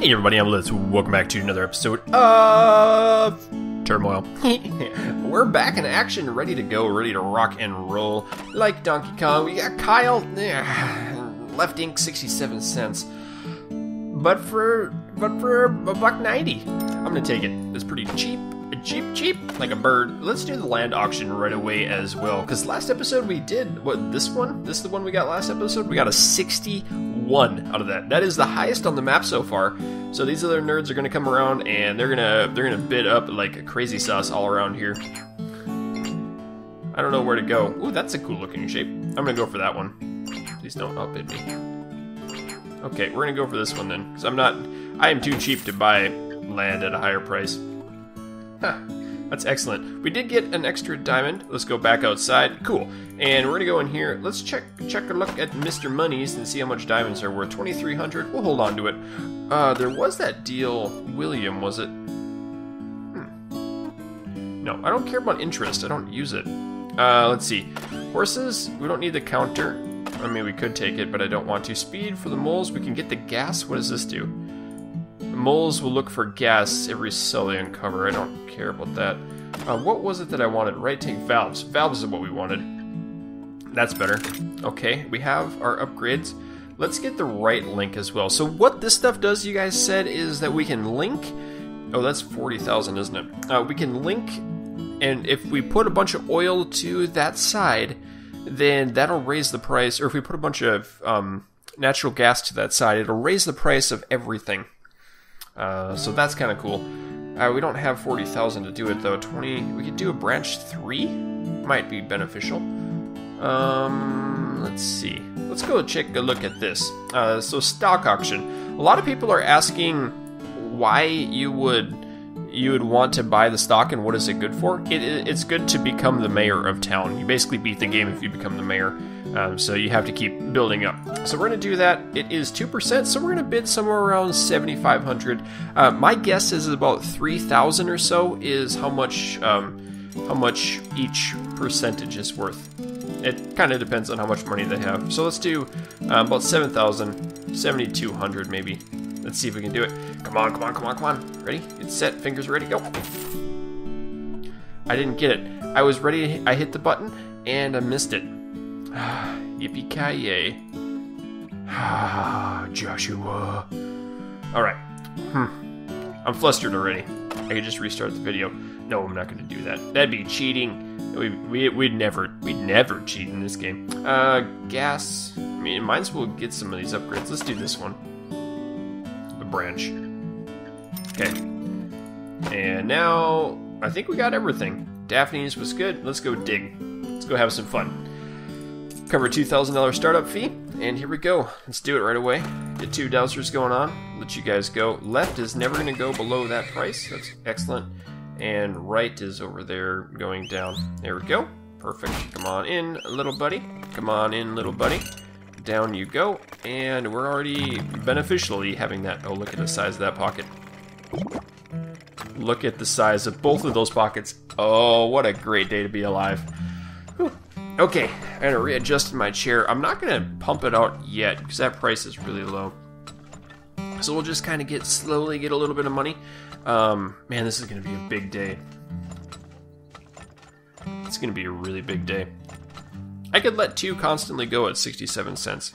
Hey everybody, I'm Blitz. Welcome back to another episode of Turmoil. We're back in action, ready to go, ready to rock and roll. Like Donkey Kong, we got Kyle, Left Inc 67 cents. But for but for a buck 90, I'm gonna take it. It's pretty cheap, cheap, cheap, like a bird. Let's do the land auction right away as well. Because last episode we did what this one? This is the one we got last episode. We got a 61 out of that. That is the highest on the map so far. So these other nerds are gonna come around and they're gonna they're gonna bid up like a crazy sauce all around here. I don't know where to go. Ooh, that's a cool looking shape. I'm gonna go for that one. Please don't outbid me. Okay, we're gonna go for this one then, because I'm not. I am too cheap to buy land at a higher price. That's excellent. We did get an extra diamond. Let's go back outside. Cool. And we're gonna go in here. Let's check check a look at Mr. Monies and see how much diamonds are worth. 2,300. We'll hold on to it. Uh, there was that deal, William, was it? Hmm. No, I don't care about interest. I don't use it. Uh, let's see. Horses, we don't need the counter. I mean, we could take it, but I don't want to. Speed for the moles, we can get the gas. What does this do? Moles will look for gas every cell they uncover. I don't care about that. Uh, what was it that I wanted? Right, tank valves. Valves is what we wanted. That's better. Okay, we have our upgrades. Let's get the right link as well. So what this stuff does, you guys said, is that we can link... Oh, that's 40,000, isn't it? Uh, we can link, and if we put a bunch of oil to that side, then that'll raise the price. Or if we put a bunch of um, natural gas to that side, it'll raise the price of everything. Uh, so that's kind of cool. Uh, we don't have 40,000 to do it though. 20, we could do a branch 3, might be beneficial. Um, let's see. Let's go take a look at this. Uh, so stock auction. A lot of people are asking why you would you would want to buy the stock and what is it good for? It, it, it's good to become the mayor of town. You basically beat the game if you become the mayor. Um, so you have to keep building up. So we're going to do that. It is 2%, so we're going to bid somewhere around 7,500. Uh, my guess is about 3,000 or so is how much um, how much each percentage is worth. It kind of depends on how much money they have. So let's do uh, about 7,000, 7,200 maybe. Let's see if we can do it. Come on, come on, come on, come on. Ready? It's set. Fingers ready. Go. I didn't get it. I was ready. I hit the button and I missed it. Yippee ki yay! Ah, Joshua. All right. Hmm. I'm flustered already. I could just restart the video. No, I'm not going to do that. That'd be cheating. We, we, we'd never, we'd never cheat in this game. Uh, gas. I mean, might as well get some of these upgrades. Let's do this one The branch. Okay. And now, I think we got everything. Daphne's was good. Let's go dig. Let's go have some fun. Cover $2,000 startup fee, and here we go. Let's do it right away. Get two dowsers going on. Let you guys go. Left is never going to go below that price. That's excellent. And right is over there going down. There we go. Perfect. Come on in, little buddy. Come on in, little buddy down you go, and we're already beneficially having that. Oh, look at the size of that pocket. Look at the size of both of those pockets. Oh, what a great day to be alive. Okay, I'm gonna readjust my chair. I'm not gonna pump it out yet, because that price is really low. So we'll just kind of get slowly get a little bit of money. Um, man, this is gonna be a big day. It's gonna be a really big day. I could let two constantly go at 67 cents.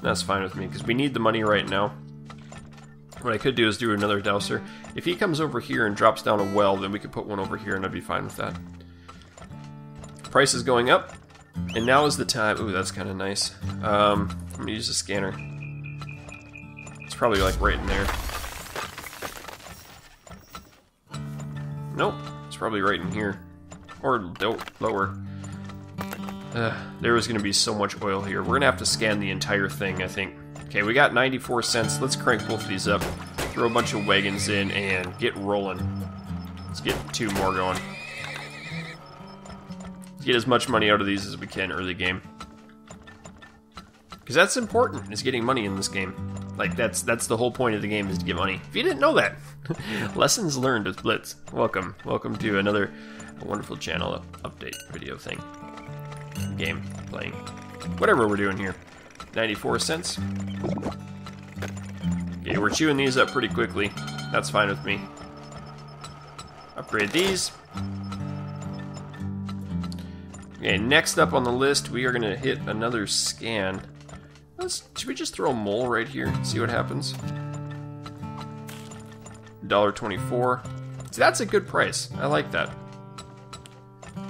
That's fine with me, because we need the money right now. What I could do is do another dowser. If he comes over here and drops down a well, then we could put one over here and I'd be fine with that. Price is going up, and now is the time. Ooh, that's kind of nice. Um, I'm gonna use a scanner. It's probably like right in there. Nope, it's probably right in here. Or lower. Uh, there is to be so much oil here. We're to have to scan the entire thing, I think. Okay, we got 94 cents. Let's crank both of these up. Throw a bunch of wagons in and get rolling. Let's get two more going. Get as much money out of these as we can early game. Because that's important, is getting money in this game. Like, that's that's the whole point of the game, is to get money. If you didn't know that. Lessons learned with Blitz. Welcome. Welcome to another wonderful channel update video thing game playing. Whatever we're doing here. 94 cents. Okay, we're chewing these up pretty quickly. That's fine with me. Upgrade these. Okay, next up on the list, we are going to hit another scan. Let's, should we just throw a mole right here see what happens? $1.24. See, that's a good price. I like that.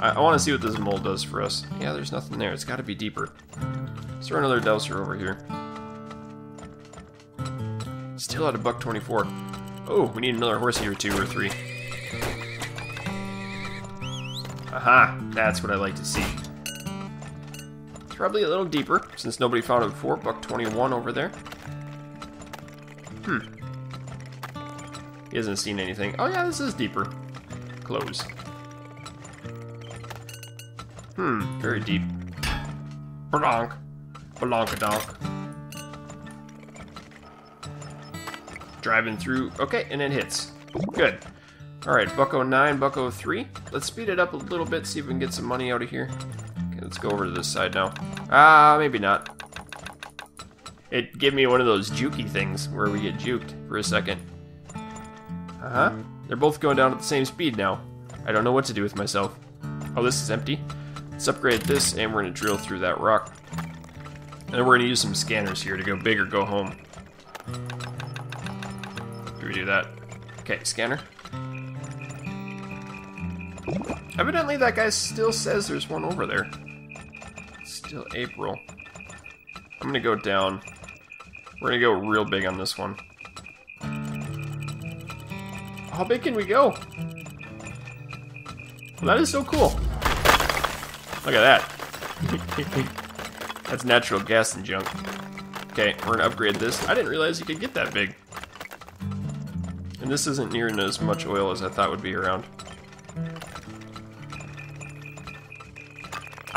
I, I want to see what this mole does for us. Yeah, there's nothing there. It's got to be deeper. Let's throw another dowser over here. Still at a buck 24. Oh, we need another horsey or two or three. Aha, that's what I like to see. It's probably a little deeper, since nobody found it before. Buck 21 over there. Hmm. He hasn't seen anything. Oh yeah, this is deeper. Close. Hmm, very deep. Blanc. Blancadonk. Driving through. Okay, and it hits. Good. Alright, Bucko 9, Bucko 3. Let's speed it up a little bit, see if we can get some money out of here. Okay, let's go over to this side now. Ah, maybe not. It gave me one of those jukey things where we get juked for a second. Uh-huh. They're both going down at the same speed now. I don't know what to do with myself. Oh, this is empty. Let's upgrade this, and we're going to drill through that rock. And we're going to use some scanners here to go big or go home. Do we do that? Okay, scanner. Evidently that guy still says there's one over there. still April. I'm gonna go down. We're gonna go real big on this one. How big can we go? Well, that is so cool. Look at that. That's natural gas and junk. Okay, we're gonna upgrade this. I didn't realize you could get that big. And this isn't near as much oil as I thought would be around.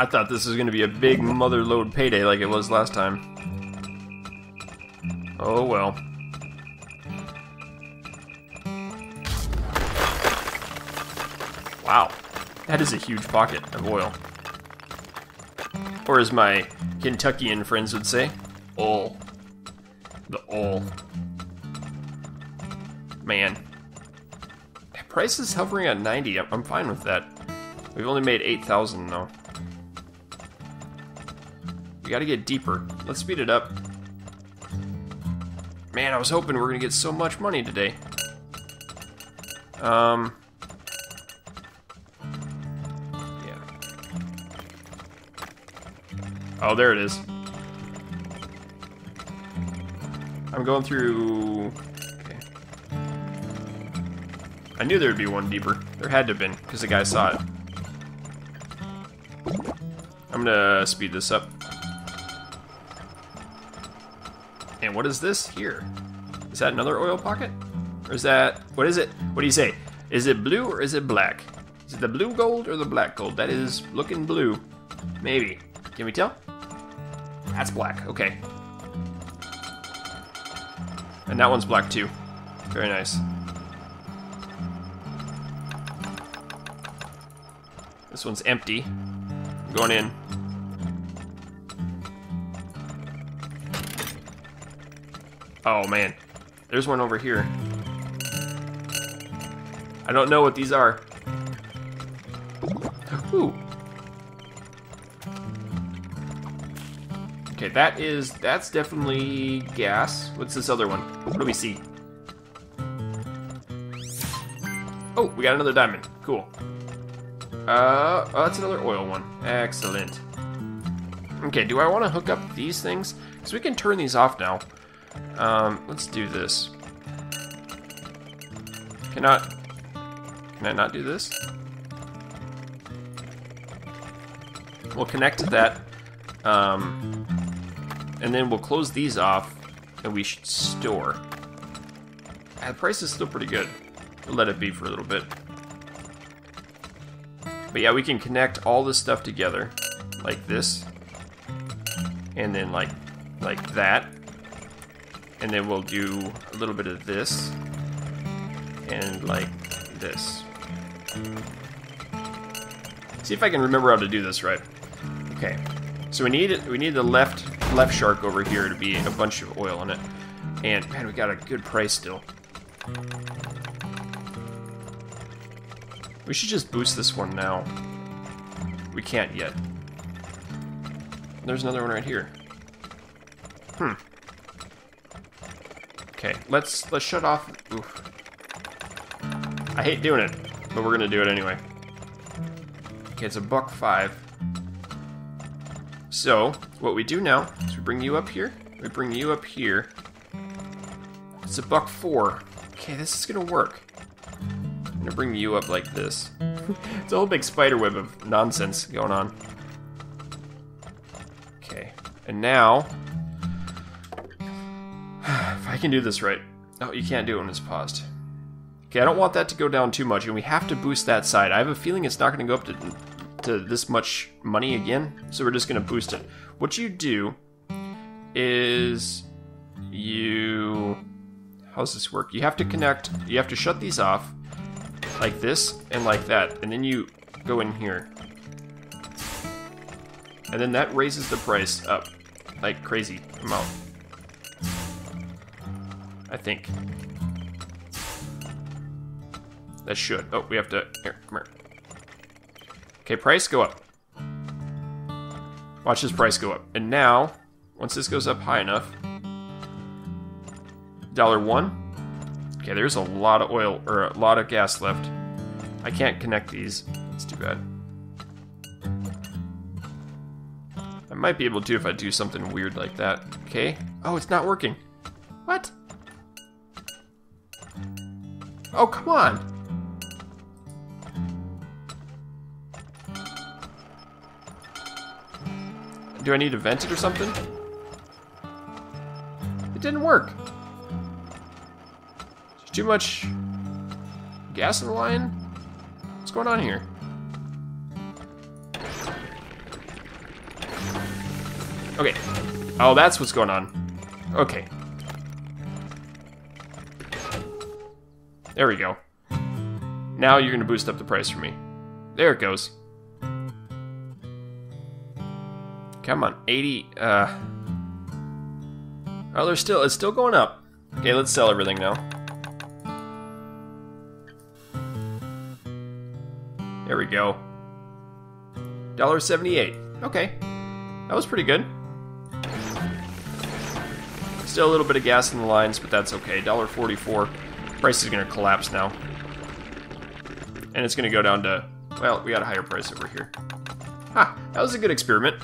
I thought this was going to be a big mother load payday like it was last time. Oh well. Wow. That is a huge pocket of oil. Or as my Kentuckian friends would say, oil. The oil. Man. Price is hovering at 90. I'm fine with that. We've only made 8,000 though. Gotta get deeper. Let's speed it up. Man, I was hoping we are gonna get so much money today. Um. Yeah. Oh, there it is. I'm going through... Okay. I knew there'd be one deeper. There had to have been, because the guy saw it. I'm gonna speed this up. And what is this here? Is that another oil pocket? Or is that, what is it? What do you say? Is it blue or is it black? Is it the blue gold or the black gold? That is looking blue. Maybe. Can we tell? That's black, okay. And that one's black too. Very nice. This one's empty. I'm going in. Oh man, there's one over here. I don't know what these are. Ooh. Okay, that is, that's definitely gas. What's this other one? Do we see? Oh, we got another diamond. Cool. Uh, oh, that's another oil one. Excellent. Okay, do I want to hook up these things? Because we can turn these off now. Um, let's do this. Cannot... Can I not do this? We'll connect to that. Um, and then we'll close these off, and we should store. Uh, the price is still pretty good. We'll let it be for a little bit. But yeah, we can connect all this stuff together, like this, and then like like that, and then we'll do a little bit of this, and like this. See if I can remember how to do this right. Okay, so we need we need the left left shark over here to be a bunch of oil in it. And, man, we got a good price still. We should just boost this one now. We can't yet. There's another one right here. Hmm. Okay, let's let's shut off. Oof. I hate doing it, but we're gonna do it anyway. Okay, it's a buck five. So, what we do now is we bring you up here, we bring you up here. It's a buck four. Okay, this is gonna work. I'm gonna bring you up like this. it's a whole big spider web of nonsense going on. Okay, and now, can do this right. Oh, you can't do it when it's paused. Okay, I don't want that to go down too much, and we have to boost that side. I have a feeling it's not going to go up to, to this much money again, so we're just going to boost it. What you do is you... How's this work? You have to connect, you have to shut these off, like this and like that, and then you go in here. And then that raises the price up like crazy amount. I think. That should. Oh, we have to. Here, come here. Okay, price go up. Watch this price go up. And now, once this goes up high enough, dollar one. Okay, there's a lot of oil or a lot of gas left. I can't connect these. That's too bad. I might be able to if I do something weird like that. Okay. Oh, it's not working. What? Oh, come on. Do I need to vent it or something? It didn't work. There's too much gas in the line? What's going on here? Okay. Oh, that's what's going on. Okay. There we go. Now you're gonna boost up the price for me. There it goes. Come on, 80, uh... Oh, there's still, it's still going up. Okay, let's sell everything now. There we go. $1.78. Okay. That was pretty good. Still a little bit of gas in the lines, but that's okay. $1.44. Price is going to collapse now. And it's going to go down to, well, we got a higher price over here. Ha, that was a good experiment.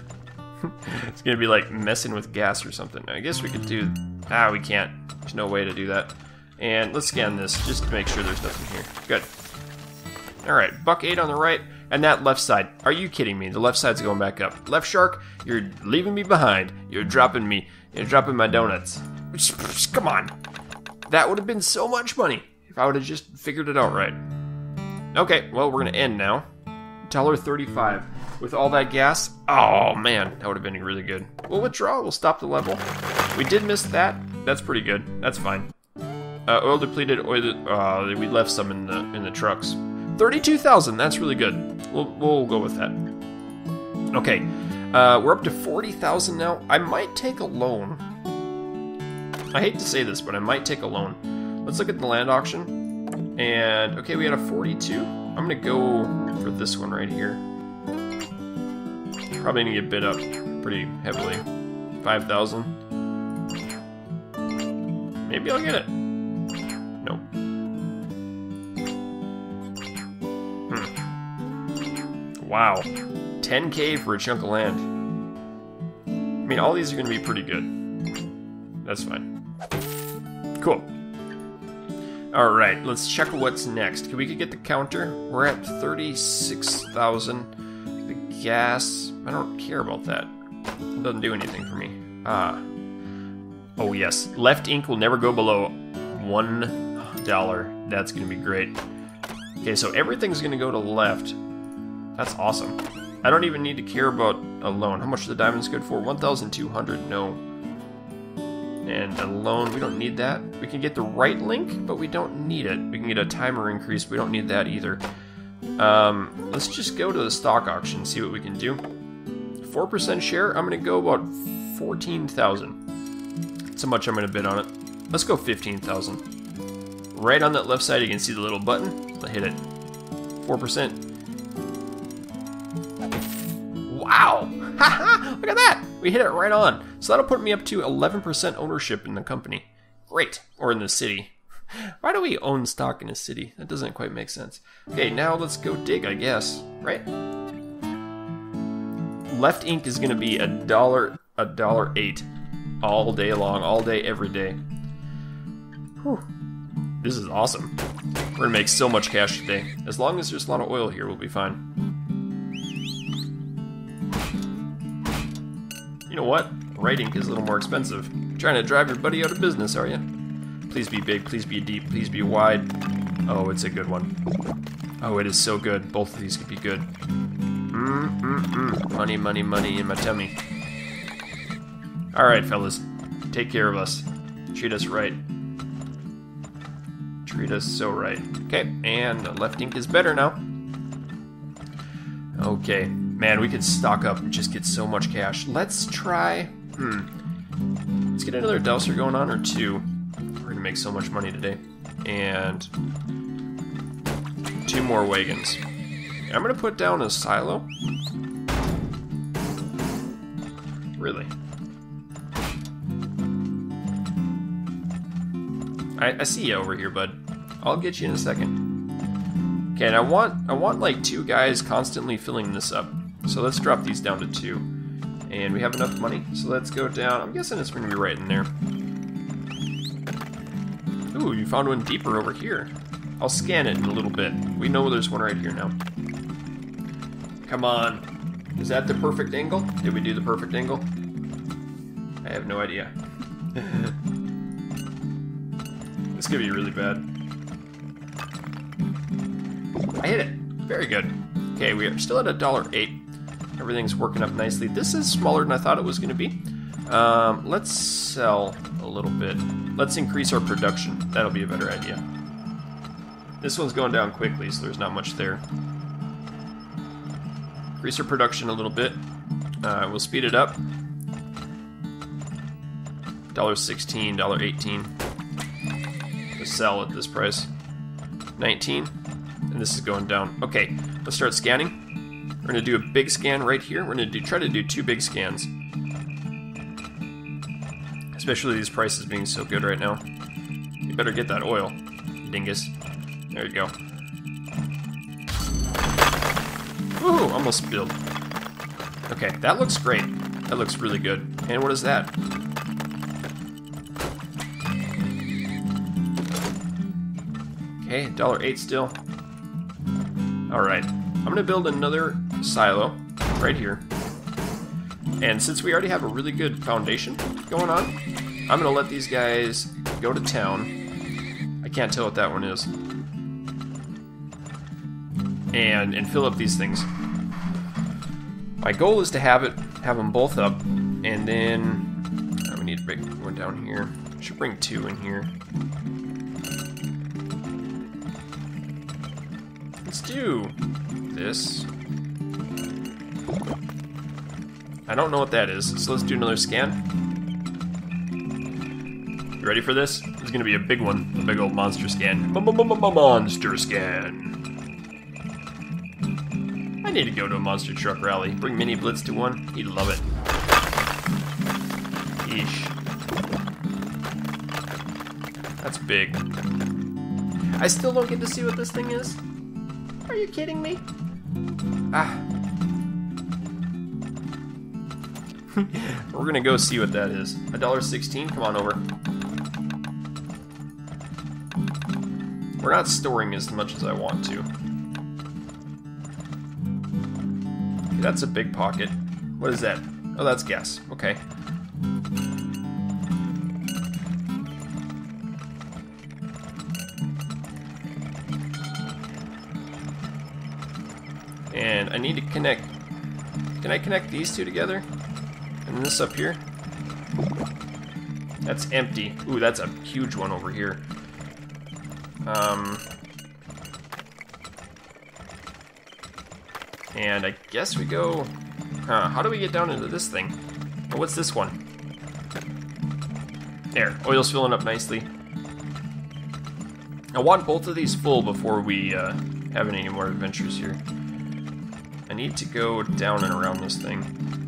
it's going to be like messing with gas or something. I guess we could do, ah, we can't. There's no way to do that. And let's scan this just to make sure there's nothing here. Good. All right, buck eight on the right, and that left side. Are you kidding me? The left side's going back up. Left shark, you're leaving me behind. You're dropping me. You're dropping my donuts. Come on. That would have been so much money if I would have just figured it out right. Okay, well, we're going to end now. Dollar thirty-five with all that gas. Oh man, that would have been really good. We'll withdraw. We'll stop the level. We did miss that. That's pretty good. That's fine. Uh, oil depleted. Oil. Uh, we left some in the in the trucks. Thirty-two thousand. That's really good. We'll we'll go with that. Okay, uh, we're up to forty thousand now. I might take a loan. I hate to say this, but I might take a loan. Let's look at the land auction. And okay, we had a forty-two. I'm gonna go for this one right here. Probably gonna get bid up pretty heavily. 5,000. Maybe I'll get it. Nope. Hmm. Wow. 10k for a chunk of land. I mean, all these are gonna be pretty good. That's fine. Cool. Alright, let's check what's next. Can we get the counter? We're at 36,000. The gas, I don't care about that. It doesn't do anything for me. Ah. Oh yes, Left Inc will never go below one dollar. That's gonna be great. Okay, so everything's gonna go to left. That's awesome. I don't even need to care about a loan. How much are the diamonds good for? 1,200, no. And a loan, we don't need that. We can get the right link, but we don't need it. We can get a timer increase, we don't need that either. Um, let's just go to the stock auction, see what we can do. 4% share, I'm gonna go about 14,000. That's how much I'm gonna bid on it. Let's go 15,000. Right on that left side, you can see the little button. Let's hit it. 4%. Wow! Look at that! We hit it right on. So that'll put me up to 11% ownership in the company. Great. Or in the city. Why do we own stock in a city? That doesn't quite make sense. Okay, now let's go dig, I guess. Right? Left Inc is gonna be a dollar a dollar eight all day long, all day, every day. Whew. This is awesome. We're gonna make so much cash today. As long as there's a lot of oil here, we'll be fine. Know what? Writing is a little more expensive. Trying to drive your buddy out of business, are you? Please be big, please be deep, please be wide. Oh, it's a good one. Oh, it is so good. Both of these could be good. Mm, mm, mm. Money, money, money in my tummy. Alright, fellas. Take care of us. Treat us right. Treat us so right. Okay, and Left Inc is better now. Okay. Man, we could stock up and just get so much cash. Let's try... Hmm. Let's get another dowser going on, or two. We're gonna make so much money today. And... Two more wagons. I'm gonna put down a silo. Really? I, I see you over here, bud. I'll get you in a second. Okay, and I want I want like two guys constantly filling this up. So let's drop these down to two. And we have enough money, so let's go down. I'm guessing it's gonna be right in there. Ooh, you found one deeper over here. I'll scan it in a little bit. We know there's one right here now. Come on. Is that the perfect angle? Did we do the perfect angle? I have no idea. this could be really bad. I hit it. Very good. Okay, we are still at a dollar eight. Everything's working up nicely. This is smaller than I thought it was going to be. Um, let's sell a little bit. Let's increase our production. That'll be a better idea. This one's going down quickly, so there's not much there. Increase our production a little bit. Uh, we'll speed it up. $1.16, $1.18 to sell at this price. 19 and this is going down. Okay, let's start scanning. We're gonna do a big scan right here. We're gonna do, try to do two big scans. Especially these prices being so good right now. You better get that oil, dingus. There you go. Woohoo, almost spilled. Okay, that looks great. That looks really good. And what is that? Okay, dollar eight still. Alright, I'm gonna build another silo right here. And since we already have a really good foundation going on, I'm gonna let these guys go to town. I can't tell what that one is. And, and fill up these things. My goal is to have it, have them both up, and then oh, we need to bring one down here. Should bring two in here. Let's do this. I don't know what that is, so let's do another scan. You ready for this? This is gonna be a big one, a big old monster scan. Monster scan. I need to go to a monster truck rally. Bring Mini Blitz to one. He'd love it. Eesh. That's big. I still don't get to see what this thing is. Are you kidding me? Ah. We're gonna go see what that is. A dollar sixteen. Come on over. We're not storing as much as I want to. Okay, that's a big pocket. What is that? Oh, that's gas. Okay. And I need to connect... Can I connect these two together? And this up here? That's empty. Ooh, that's a huge one over here. Um... And I guess we go... Huh, how do we get down into this thing? Oh, what's this one? There, oil's filling up nicely. I want both of these full before we uh, have any more adventures here. I need to go down and around this thing.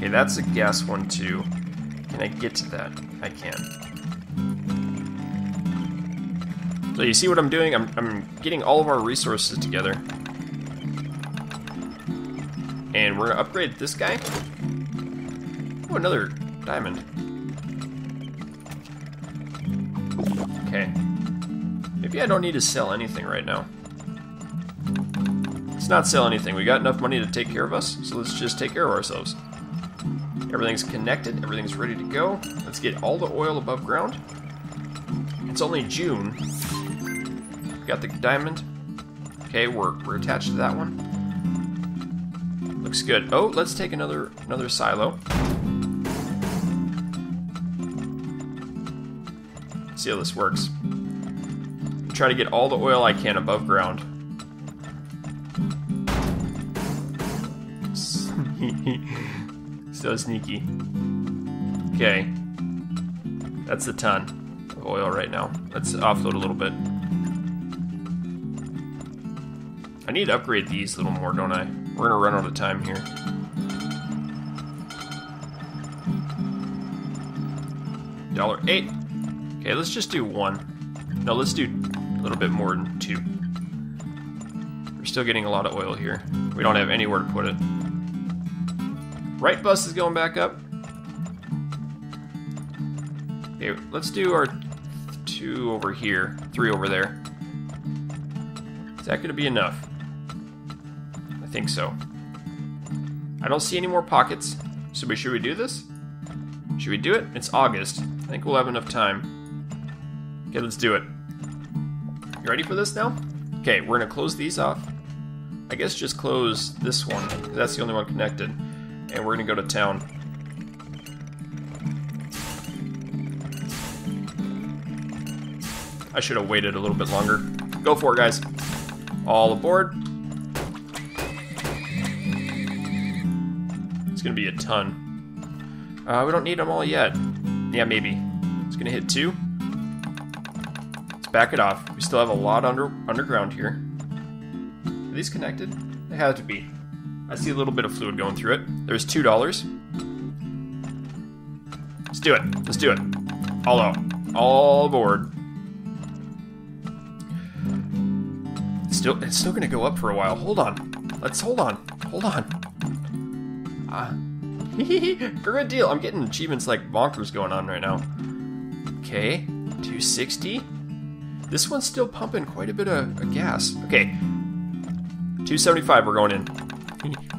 Okay, that's a gas one too. Can I get to that? I can. So you see what I'm doing? I'm, I'm getting all of our resources together. And we're gonna upgrade this guy. Oh, another diamond. Okay. Maybe I don't need to sell anything right now. Let's not sell anything. We got enough money to take care of us, so let's just take care of ourselves. Everything's connected, everything's ready to go. Let's get all the oil above ground. It's only June. We got the diamond. Okay, we're, we're attached to that one. Looks good. Oh, let's take another another silo. See how this works. Try to get all the oil I can above ground. so sneaky. Okay. That's a ton of oil right now. Let's offload a little bit. I need to upgrade these a little more, don't I? We're gonna run out of time here. Dollar eight. Okay, let's just do one. No, let's do a little bit more than two. We're still getting a lot of oil here. We don't have anywhere to put it. Right bus is going back up. Okay, let's do our two over here, three over there. Is that going to be enough? I think so. I don't see any more pockets, so we, should we do this? Should we do it? It's August. I think we'll have enough time. Okay, let's do it. You ready for this now? Okay, we're gonna close these off. I guess just close this one, that's the only one connected. And we're gonna go to town. I should have waited a little bit longer. Go for it, guys. All aboard. It's gonna be a ton. Uh, we don't need them all yet. Yeah, maybe. It's gonna hit two. Let's back it off. We still have a lot under underground here. Are these connected? They have to be. I see a little bit of fluid going through it. There's two dollars. Let's do it. Let's do it. All out. All aboard. It's still, it's still gonna go up for a while. Hold on. Let's hold on. Hold on. Ah. Good deal. I'm getting achievements like bonkers going on right now. Okay. 260. This one's still pumping quite a bit of, of gas. Okay. 275, we're going in.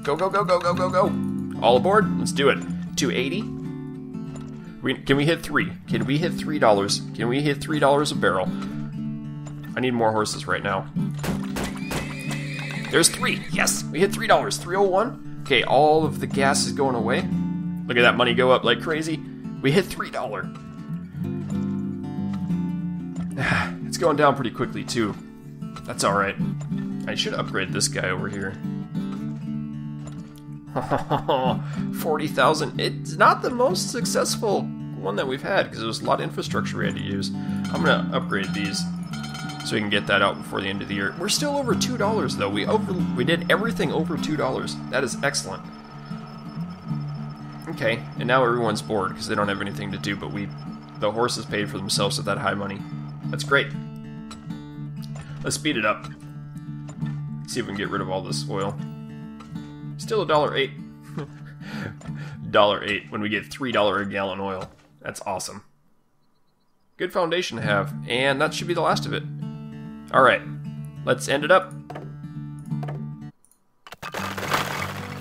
Go, go, go, go, go, go, go. All aboard? Let's do it. 280. We, can we hit three? Can we hit three dollars? Can we hit three dollars a barrel? I need more horses right now. There's three. Yes, we hit three dollars. 301. Okay, all of the gas is going away. Look at that money go up like crazy. We hit three dollar. It's going down pretty quickly too. That's all right. I should upgrade this guy over here. 40,000. It's not the most successful one that we've had because there was a lot of infrastructure we had to use. I'm going to upgrade these so we can get that out before the end of the year. We're still over $2 though. We over we did everything over $2. That is excellent. Okay, and now everyone's bored because they don't have anything to do, but we the horses paid for themselves with that high money. That's great. Let's speed it up. See if we can get rid of all this oil still a dollar eight. dollar eight when we get three dollar a gallon oil. That's awesome. Good foundation to have, and that should be the last of it. All right, let's end it up.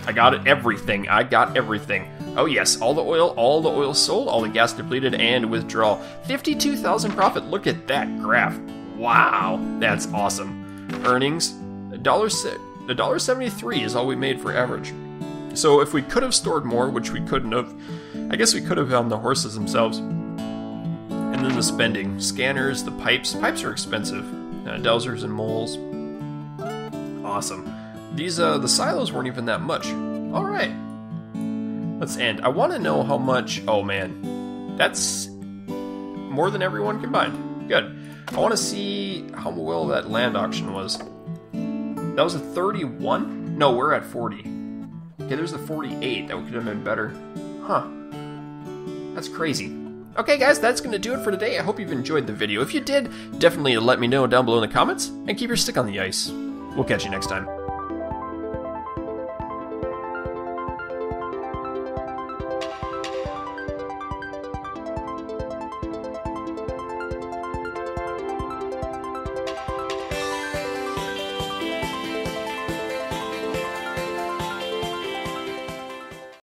I got it, everything. I got everything. Oh yes, all the oil, all the oil sold, all the gas depleted and withdrawal. 52,000 profit. Look at that graph. Wow, that's awesome. Earnings, dollar six $1.73 is all we made for average. So if we could have stored more, which we couldn't have, I guess we could have on the horses themselves. And then the spending. Scanners, the pipes. Pipes are expensive. Uh, dowsers and moles. Awesome. These, uh, the silos weren't even that much. Alright. Let's end. I want to know how much... Oh, man. That's more than everyone combined. Good. I want to see how well that land auction was. That was a 31? No, we're at 40. Okay, there's the 48. That could have been better. Huh. That's crazy. Okay, guys, that's going to do it for today. I hope you've enjoyed the video. If you did, definitely let me know down below in the comments, and keep your stick on the ice. We'll catch you next time.